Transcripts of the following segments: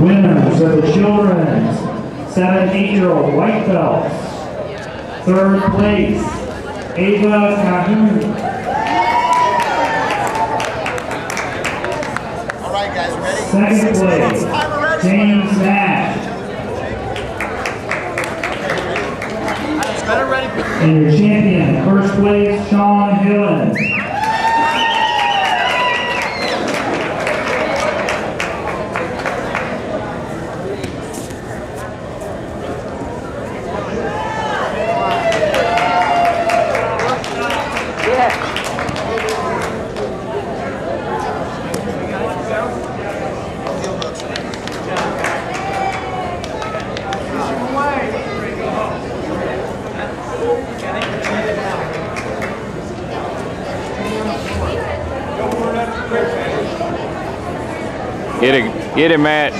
Winners of the children's seven, eight-year-old white belts. Third place, Ava Cahoon. All right, guys, ready? Second place, James Nash. And your champion, first place, Sean Hillen. Get it, get it, Matt.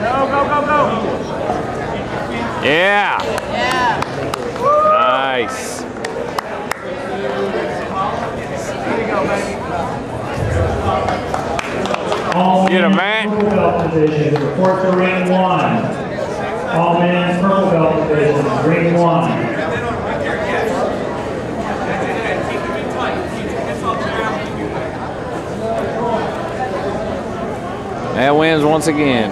Go, go, go, go. Yeah. Nice. Get men's man. One. That wins once again.